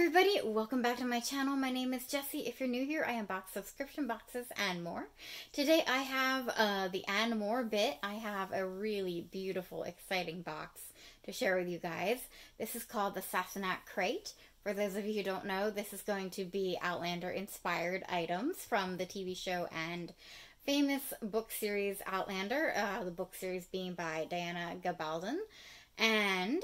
everybody, welcome back to my channel. My name is Jessie. If you're new here, I unbox subscription boxes and more. Today I have uh, the and more bit. I have a really beautiful, exciting box to share with you guys. This is called the Sassenach Crate. For those of you who don't know, this is going to be Outlander inspired items from the TV show and famous book series Outlander, uh, the book series being by Diana Gabaldon. And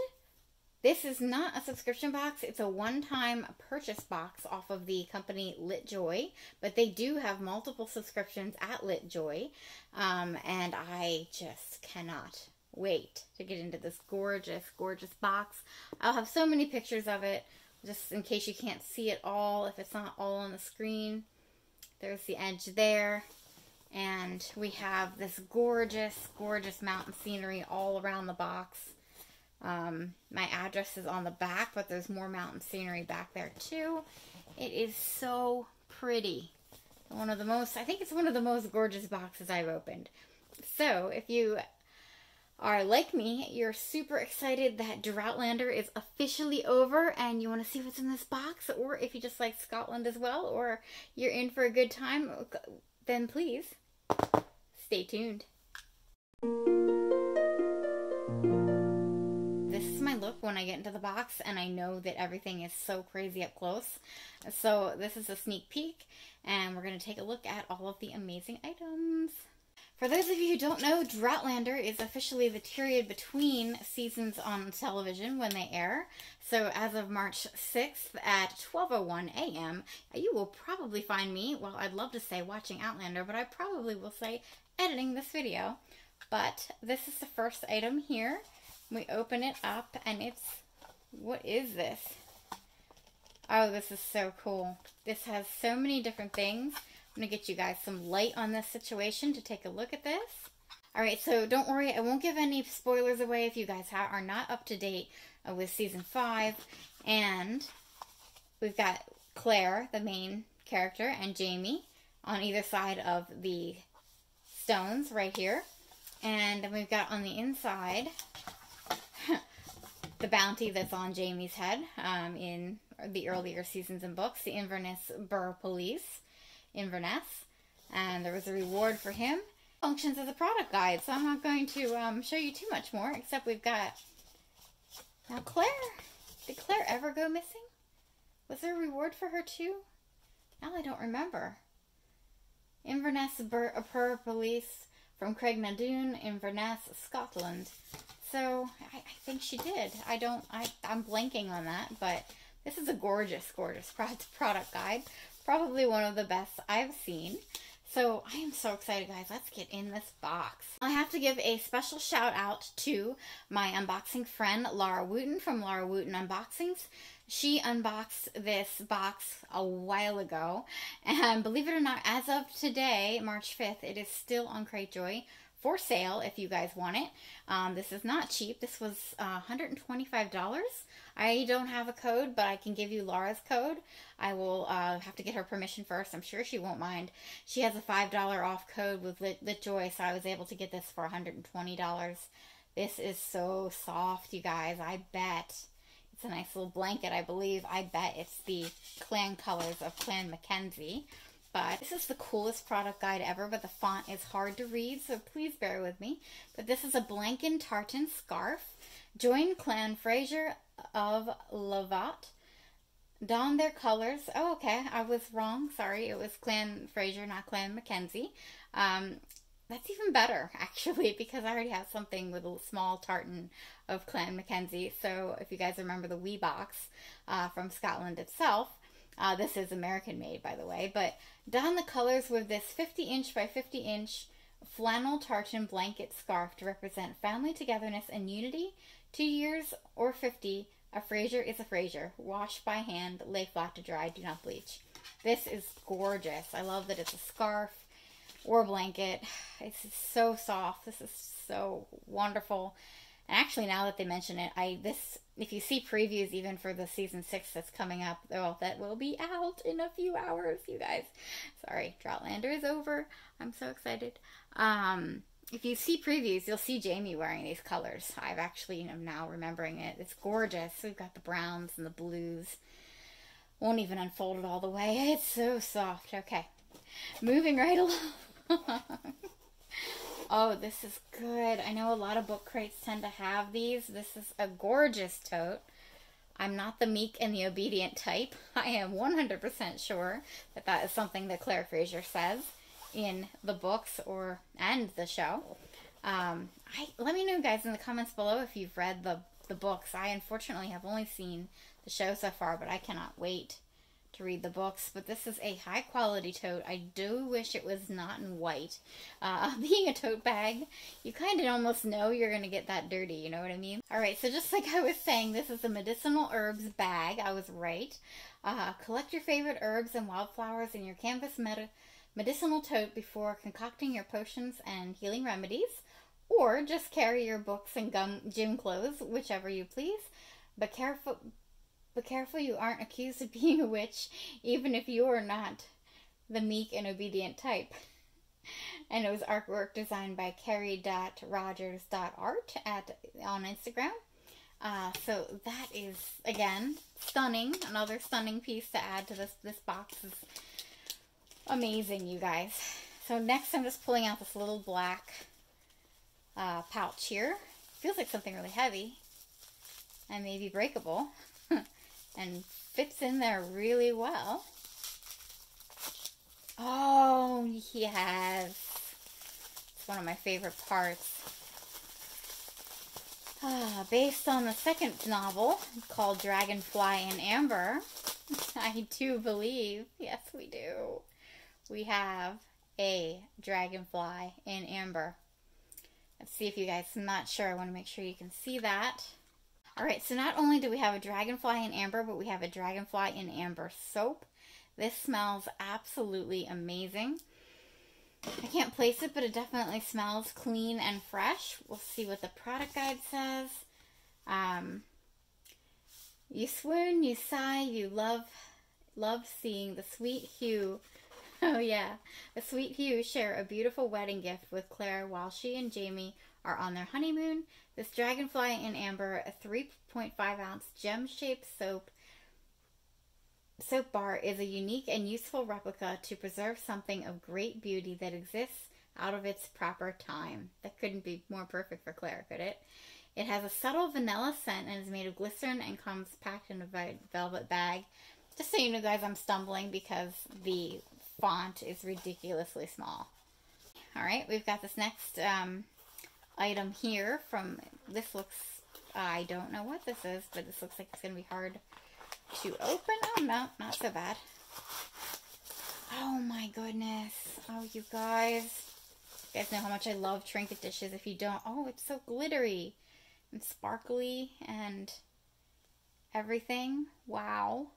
this is not a subscription box. It's a one-time purchase box off of the company LitJoy, but they do have multiple subscriptions at LitJoy, um, and I just cannot wait to get into this gorgeous, gorgeous box. I'll have so many pictures of it, just in case you can't see it all, if it's not all on the screen. There's the edge there. And we have this gorgeous, gorgeous mountain scenery all around the box. Um, my address is on the back, but there's more mountain scenery back there too. It is so pretty. One of the most, I think it's one of the most gorgeous boxes I've opened. So if you are like me, you're super excited that Droughtlander is officially over and you want to see what's in this box, or if you just like Scotland as well, or you're in for a good time, then please stay tuned. When I get into the box and I know that everything is so crazy up close. So this is a sneak peek and we're going to take a look at all of the amazing items. For those of you who don't know, Droughtlander is officially the period between seasons on television when they air. So as of March 6th at 12.01 a.m., you will probably find me, well, I'd love to say watching Outlander, but I probably will say editing this video. But this is the first item here. We open it up and it's, what is this? Oh, this is so cool. This has so many different things. I'm going to get you guys some light on this situation to take a look at this. Alright, so don't worry, I won't give any spoilers away if you guys are not up to date uh, with season 5. And we've got Claire, the main character, and Jamie on either side of the stones right here. And then we've got on the inside the bounty that's on Jamie's head um, in the earlier seasons and books, the Inverness Burgh Police, Inverness. And there was a reward for him. Functions as a product guide, so I'm not going to um, show you too much more, except we've got... Now, Claire. Did Claire ever go missing? Was there a reward for her, too? Now I don't remember. Inverness Burgh Police from Craigh na Dun, Inverness, Scotland. So I, I, think she did. I don't, I, I'm blanking on that, but this is a gorgeous, gorgeous product guide. Probably one of the best I've seen. So I am so excited, guys. Let's get in this box. I have to give a special shout out to my unboxing friend, Laura Wooten from Laura Wooten Unboxings. She unboxed this box a while ago. And believe it or not, as of today, March 5th, it is still on Cratejoy for sale if you guys want it. Um, this is not cheap. This was uh, $125. I don't have a code, but I can give you Laura's code. I will uh, have to get her permission first. I'm sure she won't mind. She has a $5 off code with Lit LitJoy, so I was able to get this for $120. This is so soft, you guys. I bet. It's a nice little blanket, I believe. I bet it's the clan colors of Clan Mackenzie. But this is the coolest product guide ever, but the font is hard to read, so please bear with me. But this is a Blanken tartan scarf. Join Clan Fraser of Lovat. Don their colors. Oh, okay. I was wrong. Sorry. It was Clan Fraser, not Clan Mackenzie. Um, that's even better, actually, because I already have something with a small tartan of Clan Mackenzie. So if you guys remember the Wee Box uh, from Scotland itself, uh, this is American made, by the way. But don the colors with this 50 inch by 50 inch flannel tartan blanket scarf to represent family togetherness and unity. Two years or 50, a Fraser is a Fraser. Wash by hand, lay flat to dry, do not bleach. This is gorgeous. I love that it's a scarf or blanket. It's so soft. This is so wonderful. And actually, now that they mention it, I this if you see previews even for the season six that's coming up, well, that will be out in a few hours, you guys. Sorry, Droughtlander is over. I'm so excited. Um, if you see previews, you'll see Jamie wearing these colors. I've actually, now remembering it. It's gorgeous. We've got the browns and the blues. Won't even unfold it all the way. It's so soft. Okay. Moving right along. Oh, this is good. I know a lot of book crates tend to have these. This is a gorgeous tote. I'm not the meek and the obedient type. I am 100% sure that that is something that Claire Fraser says in the books or and the show. Um, I let me know, guys, in the comments below if you've read the the books. I unfortunately have only seen the show so far, but I cannot wait to read the books. But this is a high quality tote. I do wish it was not in white. Uh, being a tote bag, you kind of almost know you're going to get that dirty. You know what I mean? All right, so just like I was saying, this is a medicinal herbs bag. I was right. Uh, collect your favorite herbs and wildflowers in your canvas meta medicinal tote before concocting your potions and healing remedies. Or just carry your books and gum, gym clothes, whichever you please. But careful, but careful you aren't accused of being a witch, even if you are not the meek and obedient type. And it was artwork designed by Carrie.Rogers.art at on Instagram. Uh, so that is again stunning. Another stunning piece to add to this. This box is amazing, you guys. So next, I'm just pulling out this little black uh, pouch here. Feels like something really heavy and maybe breakable. and fits in there really well. Oh, yes. It's one of my favorite parts. Ah, based on the second novel called Dragonfly in Amber, I do believe, yes, we do, we have a dragonfly in amber. Let's see if you guys, I'm not sure, I want to make sure you can see that. All right, so not only do we have a dragonfly in amber, but we have a dragonfly in amber soap. This smells absolutely amazing. I can't place it, but it definitely smells clean and fresh. We'll see what the product guide says. Um, you swoon, you sigh, you love, love seeing the sweet hue. Oh yeah, the sweet hue share a beautiful wedding gift with Claire while she and Jamie are on their honeymoon. This Dragonfly in Amber, a 3.5 ounce gem shaped soap soap bar is a unique and useful replica to preserve something of great beauty that exists out of its proper time. That couldn't be more perfect for Claire, could it? It has a subtle vanilla scent and is made of glycerin and comes packed in a velvet bag. Just so you know, guys, I'm stumbling because the font is ridiculously small. All right, we've got this next um, item here from, this looks, I don't know what this is, but this looks like it's going to be hard to open. Oh, no, not so bad. Oh my goodness. Oh, you guys. You guys know how much I love trinket dishes. If you don't, oh, it's so glittery and sparkly and everything. Wow.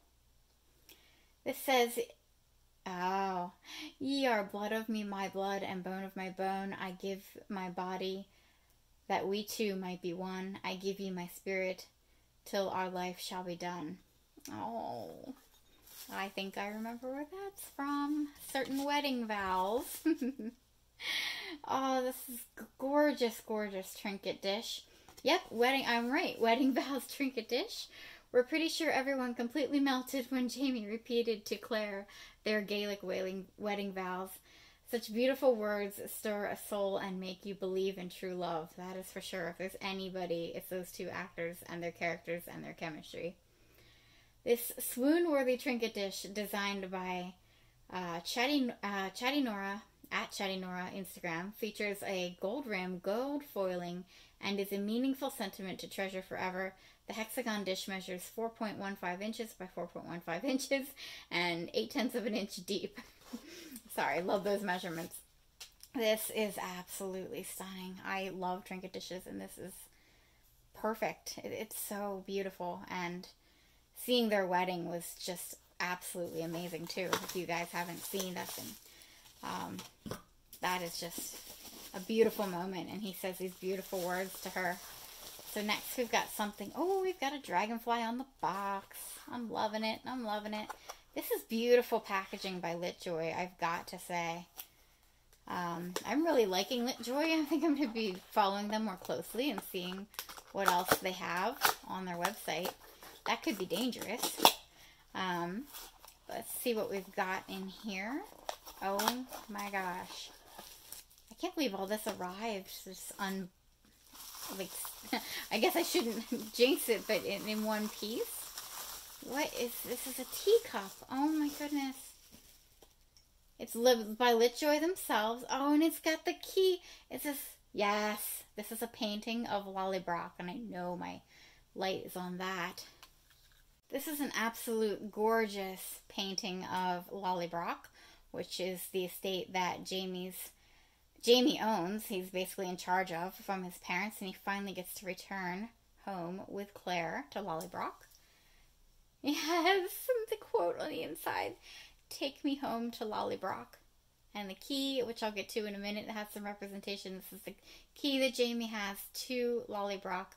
This says, oh, ye are blood of me, my blood, and bone of my bone. I give my body that we two might be one. I give you my spirit till our life shall be done. Oh, I think I remember where that's from. Certain wedding vows. oh, this is gorgeous, gorgeous trinket dish. Yep, wedding, I'm right. Wedding vows trinket dish. We're pretty sure everyone completely melted when Jamie repeated to Claire their Gaelic wailing, wedding vows. Such beautiful words stir a soul and make you believe in true love. That is for sure. If there's anybody, it's those two actors and their characters and their chemistry. This swoon-worthy trinket dish designed by uh, Chatty, uh, Chatty Nora at Chatty Nora Instagram features a gold rim, gold foiling, and is a meaningful sentiment to treasure forever. The hexagon dish measures 4.15 inches by 4.15 inches and 8 tenths of an inch deep. Sorry, love those measurements. This is absolutely stunning. I love trinket dishes, and this is perfect. It, it's so beautiful, and seeing their wedding was just absolutely amazing too. If you guys haven't seen that, then um, that is just a beautiful moment. And he says these beautiful words to her. So next we've got something. Oh, we've got a dragonfly on the box. I'm loving it. I'm loving it. This is beautiful packaging by LitJoy, I've got to say. Um, I'm really liking LitJoy. I think I'm going to be following them more closely and seeing what else they have on their website. That could be dangerous. Um, let's see what we've got in here. Oh my gosh. I can't believe all this arrived. Just un like I guess I shouldn't jinx it, but in, in one piece. What is this? Is a teacup? Oh my goodness! It's lived by Litjoy themselves. Oh, and it's got the key. It this. yes. This is a painting of Lallybroch, and I know my light is on that. This is an absolute gorgeous painting of Lallybroch, which is the estate that Jamie's Jamie owns. He's basically in charge of from his parents, and he finally gets to return home with Claire to Lallybroch. Has the quote on the inside Take me home to Lallybroch. And the key, which I'll get to in a minute, has some representation. This is the key that Jamie has to Lallybroch.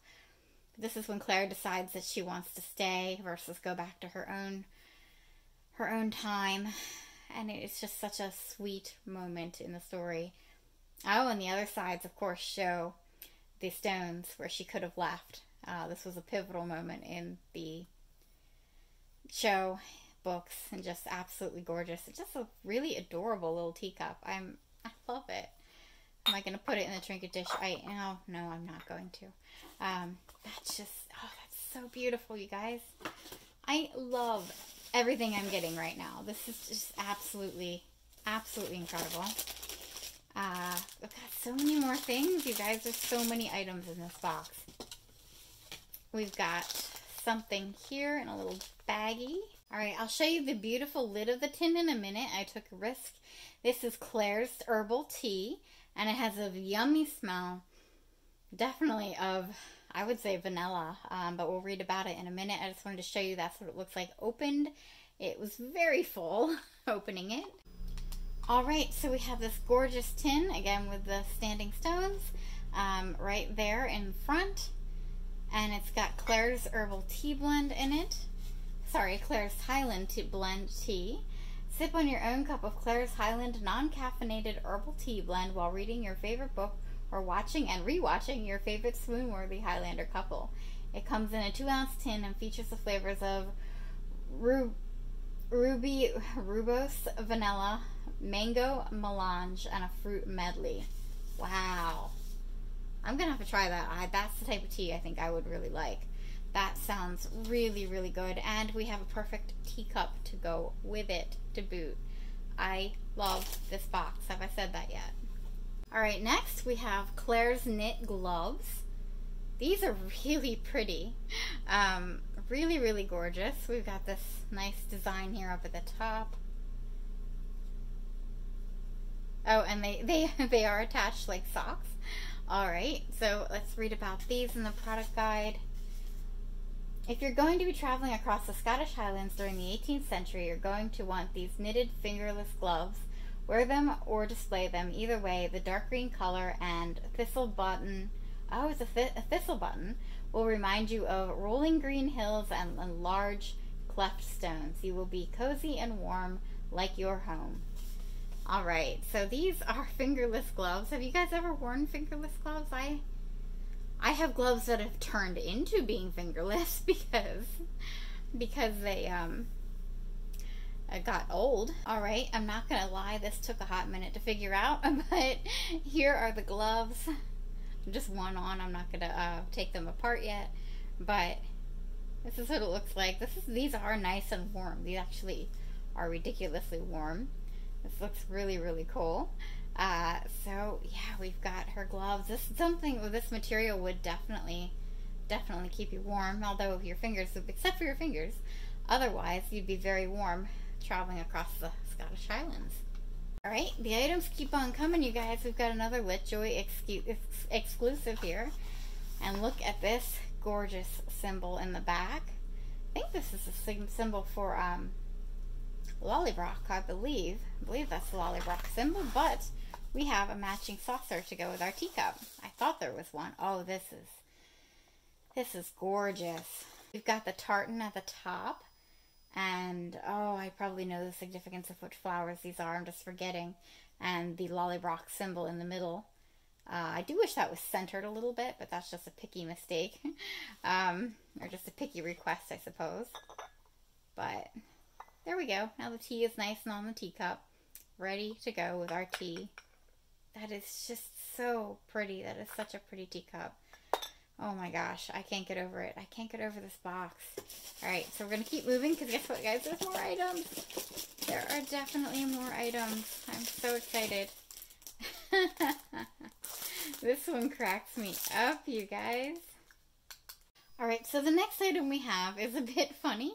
This is when Claire decides that she wants to stay versus go back to her own her own time. And it's just such a sweet moment in the story. Oh, and the other sides, of course, show the stones where she could have left. Uh, this was a pivotal moment in the show books and just absolutely gorgeous. It's just a really adorable little teacup. I'm I love it. Am I to put it in the trinket dish? I oh no, I'm not going to. Um, that's just oh, that's so beautiful, you guys. I love everything I'm getting right now. This is just absolutely, absolutely incredible. Uh, I've got so many more things, you guys. There's so many items in this box. We've got something here in a little baggie. All right, I'll show you the beautiful lid of the tin in a minute. I took a risk. This is Claire's Herbal Tea, and it has a yummy smell. Definitely of, I would say vanilla, um, but we'll read about it in a minute. I just wanted to show you that's what it looks like opened. It was very full opening it. All right, so we have this gorgeous tin, again with the standing stones, um, right there in front. And it's got Claire's Herbal Tea Blend in it. Sorry, Claire's Highland tea Blend Tea. Sip on your own cup of Claire's Highland non-caffeinated herbal tea blend while reading your favorite book or watching and rewatching your favorite swoon-worthy Highlander couple. It comes in a two-ounce tin and features the flavors of Ru- Ruby Rooibos Vanilla, mango melange, and a fruit medley. Wow. I'm gonna have to try that. I, that's the type of tea I think I would really like. That sounds really, really good. And we have a perfect teacup to go with it to boot. I love this box. Have I said that yet? All right, next we have Claire's Knit Gloves. These are really pretty. Um, really, really gorgeous. We've got this nice design here up at the top. Oh, and they, they, they are attached like socks. All right, so let's read about these in the product guide. If you're going to be traveling across the Scottish Highlands during the 18th century, you're going to want these knitted fingerless gloves. Wear them or display them. Either way, the dark green color and thistle button, oh, it's a, th- a thistle button, will remind you of rolling green hills and, and large cleft stones. You will be cozy and warm like your home. All right, so these are fingerless gloves. Have you guys ever worn fingerless gloves? I I have gloves that have turned into being fingerless because because they um got old. All right, I'm not gonna lie, this took a hot minute to figure out, but here are the gloves. Just one on. I'm not gonna uh, take them apart yet, but this is what it looks like. This is these are nice and warm. These actually are ridiculously warm. This looks really, really cool. Uh, so yeah, we've got her gloves. This something this material would definitely, definitely keep you warm. Although your fingers, except for your fingers, otherwise you'd be very warm traveling across the Scottish Highlands. All right, the items keep on coming, you guys. We've got another Litjoy ex- ex- exclusive here, and look at this gorgeous symbol in the back. I think this is a symbol for um, Lallybroch, I believe. I believe that's the Lallybroch symbol, but we have a matching saucer to go with our teacup. I thought there was one. Oh, this is this is gorgeous. We've got the tartan at the top. And oh, I probably know the significance of which flowers these are. I'm just forgetting. And the Lallybroch symbol in the middle. Uh, I do wish that was centered a little bit, but that's just a picky mistake. um, or just a picky request, I suppose. But there we go. Now the tea is nice and on the teacup. Ready to go with our tea. That is just so pretty. That is such a pretty teacup. Oh my gosh, I can't get over it. I can't get over this box. Alright, so we're going to keep moving because guess what, guys? There's more items. There are definitely more items. I'm so excited. this one cracks me up, you guys. Alright, so the next item we have is a bit funny.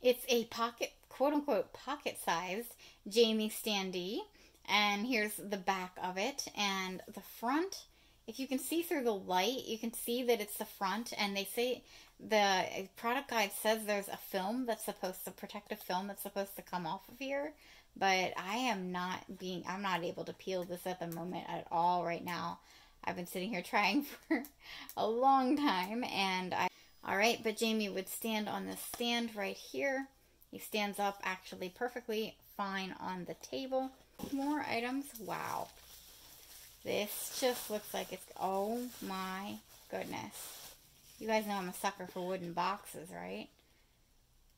It's a pocket, quote unquote, pocket sized Jamie standee. And here's the back of it. And the front if you can see through the light, you can see that it's the front, and they say the product guide says there's a film that's supposed to protective film that's supposed to come off of here, but I am not being I'm not able to peel this at the moment at all right now. I've been sitting here trying for a long time, and I all right, but Jamie would stand on this stand right here. He stands up actually perfectly fine on the table. More items. Wow. This just looks like it's, oh my goodness. You guys know I'm a sucker for wooden boxes, right?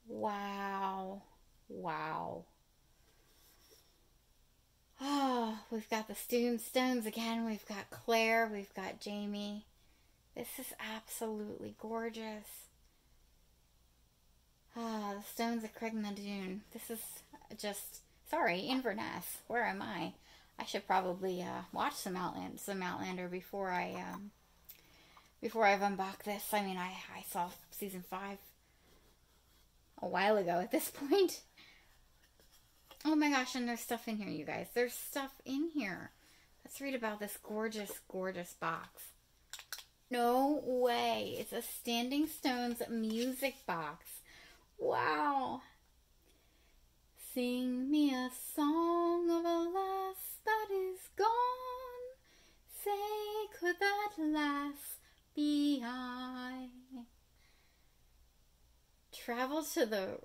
Wow. Wow. Oh, we've got the Stones Stones again. We've got Claire. We've got Jamie. This is absolutely gorgeous. Ah, the Stones of Craigh na Dun. This is just, sorry, Inverness. Where am I? I should probably uh, watch some Outland, some Outlander before I um, before I've unboxed this. I mean, I I saw season five a while ago. At this point, oh my gosh! And there's stuff in here, you guys. There's stuff in here. Let's read about this gorgeous, gorgeous box. No way! It's a Standing Stones music box. Wow! Sing me a song of a lass that is gone. Say, could that lass be I? Travel to the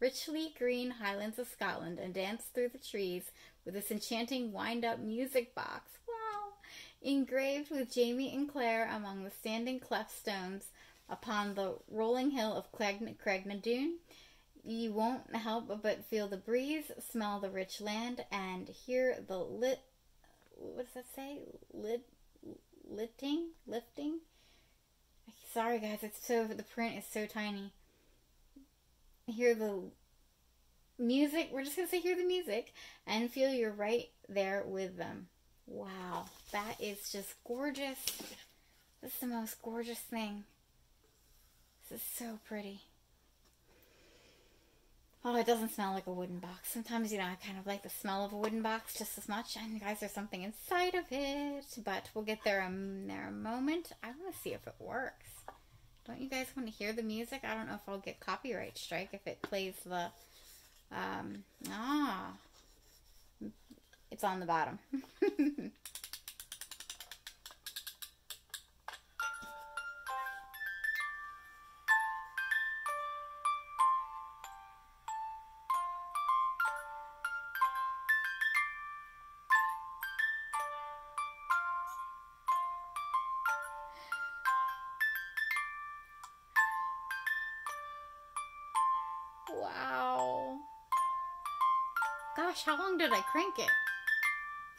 richly green highlands of Scotland and dance through the trees with this enchanting wind up music box. Wow! Engraved with Jamie and Claire among the standing cleft stones upon the rolling hill of Craigh na Dun. You won't help but feel the breeze, smell the rich land, and hear the lit. What does that say? Lit, lifting, lifting. Sorry, guys. It's so the print is so tiny. Hear the music. We're just gonna say hear the music and feel you're right there with them. Wow, that is just gorgeous. This is the most gorgeous thing. This is so pretty. Oh, it doesn't smell like a wooden box. Sometimes, you know, I kind of like the smell of a wooden box just as much. And you guys, there's something inside of it. But we'll get there in there a moment. I want to see if it works. Don't you guys want to hear the music? I don't know if I'll get copyright strike if it plays the... Um, ah. It's on the bottom. crank it?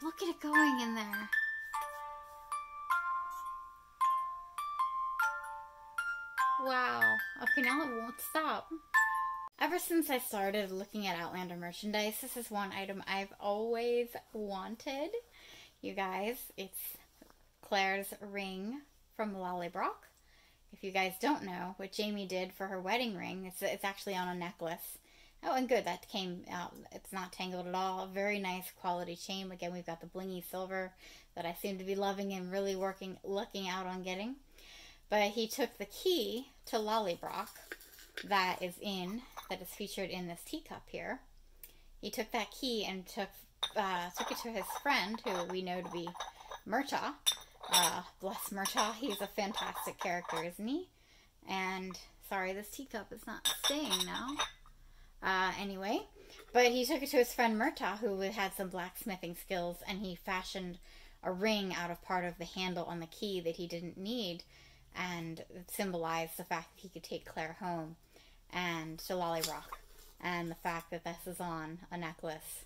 Look at it going in there. Wow. Okay, now it won't stop. Ever since I started looking at Outlander merchandise, this is one item I've always wanted. You guys, it's Claire's ring from Lallybroch. If you guys don't know what Jamie did for her wedding ring, it's, it's actually on a necklace. Oh, and good, that came out. It's not tangled at all. Very nice quality chain. Again, we've got the blingy silver that I seem to be loving and really working, looking out on getting. But he took the key to Lallybroch that is in, that is featured in this teacup here. He took that key and took uh, took it to his friend, who we know to be Murtagh, uh, bless Murtagh. He's a fantastic character, isn't he? And sorry, this teacup is not staying now. Uh, anyway, but he took it to his friend Murtagh, who had some blacksmithing skills, and he fashioned a ring out of part of the handle on the key that he didn't need, and symbolized the fact that he could take Claire home and to Lallybroch. And the fact that this is on a necklace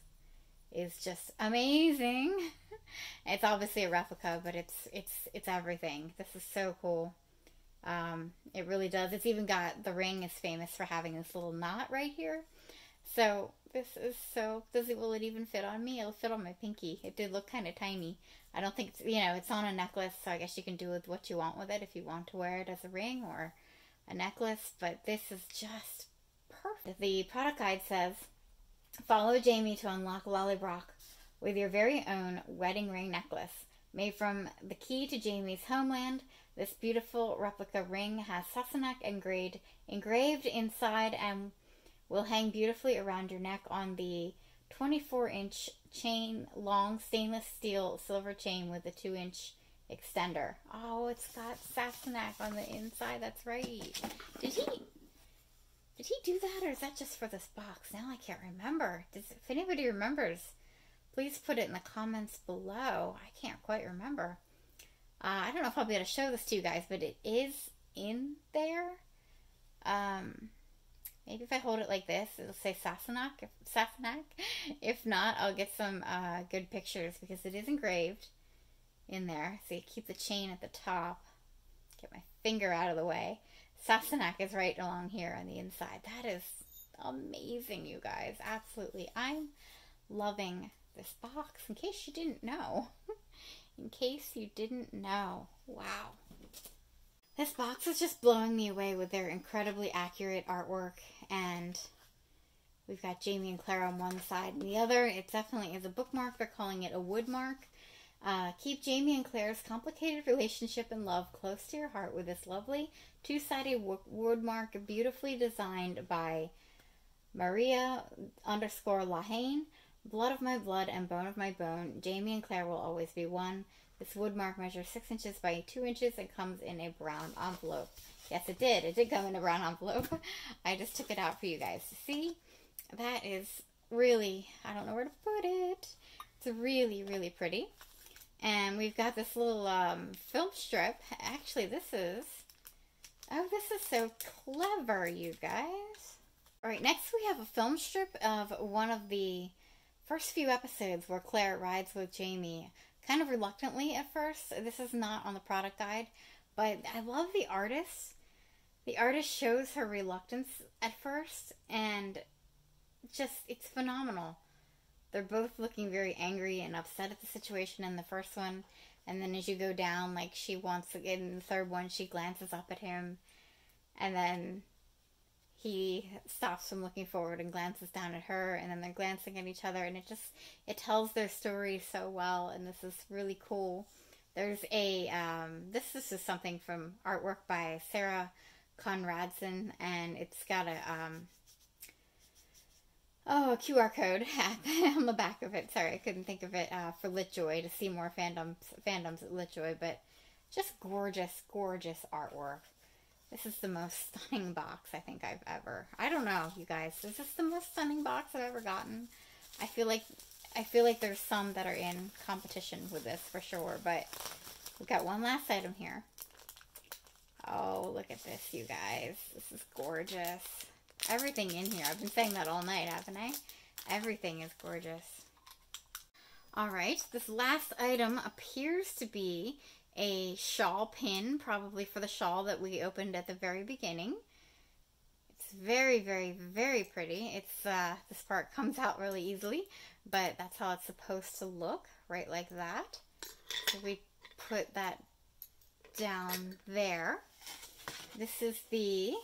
is just amazing. it's obviously a replica, but it's it's it's everything. This is so cool. Um, it really does. It's even got the ring is famous for having this little knot right here. So this is so does it will it even fit on me? It'll fit on my pinky. It did look kind of tiny. I don't think you know it's on a necklace, so I guess you can do with what you want with it if you want to wear it as a ring or a necklace. But this is just perfect. The product guide says, "Follow Jamie to unlock Lallybroch with your very own wedding ring necklace made from the key to Jamie's homeland." This beautiful replica ring has Sassenach engraved engraved inside and will hang beautifully around your neck on the 24 inch chain long stainless steel silver chain with a 2 inch extender. Oh, it's got Sassenach on the inside. That's right. Did he did he do that or is that just for this box? Now I can't remember. Does, if anybody remembers, please put it in the comments below. I can't quite remember. Uh, I don't know if I'll be able to show this to you guys, but it is in there. Um, maybe if I hold it like this, it'll say Sassenach. If. If not, I'll get some uh, good pictures because it is engraved in there. So you keep the chain at the top. Get my finger out of the way. Sassenach is right along here on the inside. That is amazing, you guys. Absolutely. I'm loving this box in case you didn't know. in case you didn't know. Wow. This box is just blowing me away with their incredibly accurate artwork and we've got Jamie and Claire on one side and the other. It definitely is a bookmark. They're calling it a woodmark. Uh, keep Jamie and Claire's complicated relationship and love close to your heart with this lovely two-sided woodmark beautifully designed by Maria underscore Lahane. Blood of my blood and bone of my bone. Jamie and Claire will always be one. This woodmark measures 6 inches by 2 inches and comes in a brown envelope. Yes, it did. It did come in a brown envelope. I just took it out for you guys to see. That is really, I don't know where to put it. It's really, really pretty. And we've got this little um, film strip. Actually, this is, oh, this is so clever, you guys. All right, next we have a film strip of one of the first few episodes where Claire rides with Jamie kind of reluctantly at first. This is not on the product guide, but I love the artist. The artist shows her reluctance at first, and just it's phenomenal. They're both looking very angry and upset at the situation in the first one, and then as you go down, like she wants to get in the third one, she glances up at him, and then he stops from looking forward and glances down at her and then they're glancing at each other and it just it tells their story so well and this is really cool. There's a um, this, is something from artwork by sarah conradson and it's got a um, oh a qr code on the back of it. Sorry i couldn't think of it uh, for litjoy to see more fandoms fandoms at litjoy but just gorgeous gorgeous artwork this is the most stunning box I think I've ever. I don't know, you guys. This is the most stunning box I've ever gotten? I feel like I feel like there's some that are in competition with this for sure, but we've got one last item here. Oh, look at this, you guys. This is gorgeous. Everything in here. I've been saying that all night, haven't I? Everything is gorgeous. All right, this last item appears to be a shawl pin, probably for the shawl that we opened at the very beginning. It's very, very, very pretty. It's uh, This part comes out really easily, but that's how it's supposed to look, right like that. So we put that down there. This is the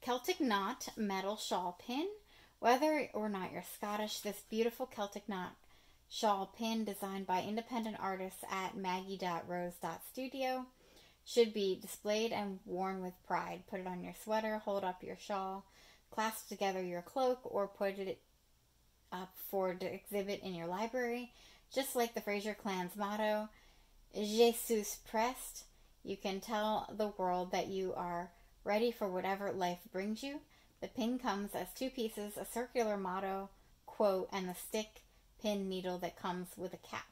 Celtic Knot metal shawl pin. Whether or not you're Scottish, this beautiful Celtic knot shawl pin designed by independent artists at maggie.rose.studio should be displayed and worn with pride. Put it on your sweater, hold up your shawl, clasp together your cloak, or put it up for the exhibit in your library. Just like the Fraser clan's motto, Jesus Prest, you can tell the world that you are ready for whatever life brings you. The pin comes as two pieces, a circular motto, quote, and the stick pin needle that comes with a cap.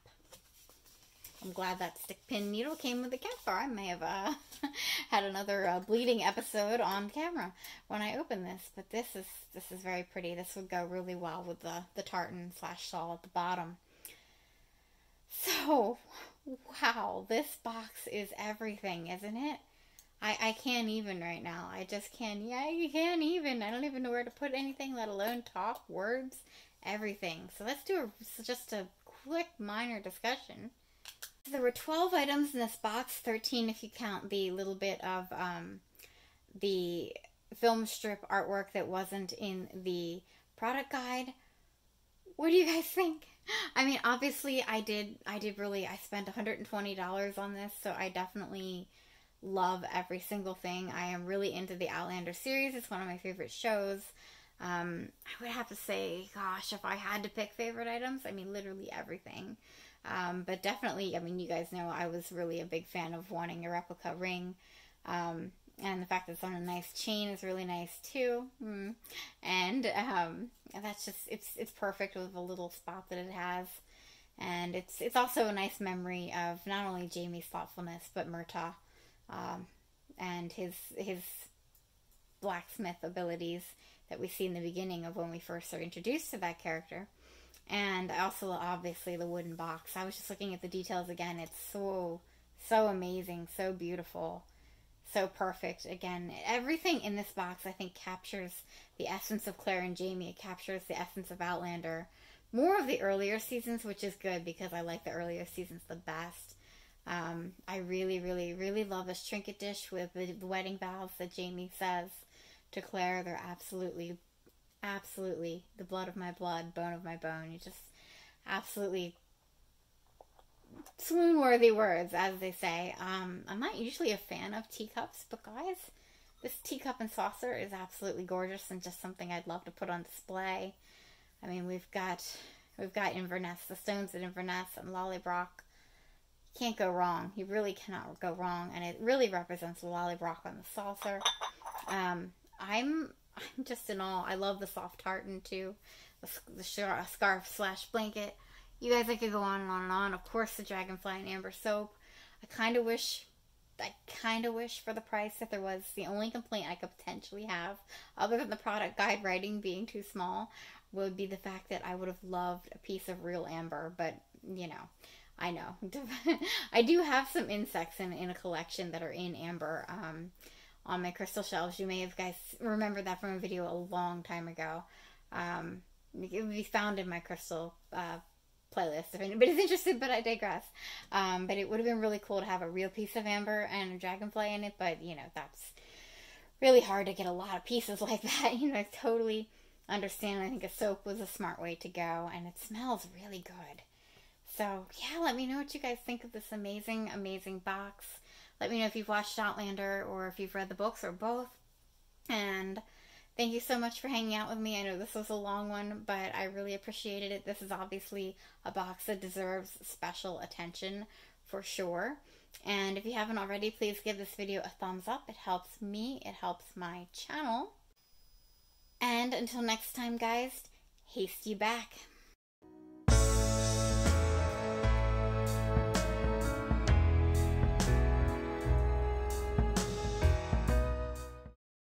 I'm glad that stick pin needle came with the campfire. I may have uh, had another uh, bleeding episode on camera when I open this, but this is this is very pretty. This would go really well with the the tartan slash shawl at the bottom. So, wow, this box is everything, isn't it? I, I can't even right now. I just can't. Yeah, you can't even. I don't even know where to put anything, let alone talk, words, everything. So let's do a, just a quick minor discussion. There were 12 items in this box, 13 if you count the little bit of um, the film strip artwork that wasn't in the product guide. What do you guys think? I mean, obviously, I did. I did really. I spent $120 on this, so I definitely love every single thing. I am really into the Outlander series. It's one of my favorite shows. Um, I would have to say, gosh, if I had to pick favorite items, I mean, literally everything. Um, but definitely, I mean, you guys know I was really a big fan of wanting a replica ring. Um, and the fact that it's on a nice chain is really nice too. Mm. And um, that's just it's it's perfect with the little spot that it has. And it's it's also a nice memory of not only Jamie's thoughtfulness but Murtagh um, and his his blacksmith abilities that we see in the beginning of when we first are introduced to that character. And I also, obviously, the wooden box. I was just looking at the details again. It's so, so amazing, so beautiful, so perfect. Again, everything in this box, I think, captures the essence of Claire and Jamie. It captures the essence of Outlander. More of the earlier seasons, which is good because I like the earlier seasons the best. Um, I really, really, really love this trinket dish with the wedding vows that Jamie says to Claire. They're absolutely absolutely the blood of my blood, bone of my bone. You just absolutely swoon worthy words, as they say. Um, I'm not usually a fan of teacups, but guys, this teacup and saucer is absolutely gorgeous and just something I'd love to put on display. I mean, we've got we've got Inverness, the stones at Inverness and Lallybroch. Can't go wrong. You really cannot go wrong, and it really represents the Lallybroch on the saucer. Um, I'm I'm just in awe. I love the soft tartan too, the, the scarf slash blanket. You guys, I could go on and on and on. Of course, the Dragonfly and Amber soap. I kind of wish, I kind of wish for the price that there was. The only complaint I could potentially have, other than the product guide writing being too small, would be the fact that I would have loved a piece of real amber. But you know, I know I do have some insects in in a collection that are in amber. Um, on my crystal shelves. You may have guys remember that from a video a long time ago. Um, it would be found in my crystal uh, playlist if anybody's interested, but I digress. Um, but it would have been really cool to have a real piece of amber and a dragonfly in it, but you know, that's really hard to get a lot of pieces like that. You know, I totally understand. I think a soap was a smart way to go, and it smells really good. So, yeah, let me know what you guys think of this amazing, amazing box. Let me know if you've watched Outlander or if you've read the books or both. And thank you so much for hanging out with me. I know this was a long one, but I really appreciated it. This is obviously a box that deserves special attention for sure. And if you haven't already, please give this video a thumbs up. It helps me, it helps my channel. And until next time, guys, haste you back.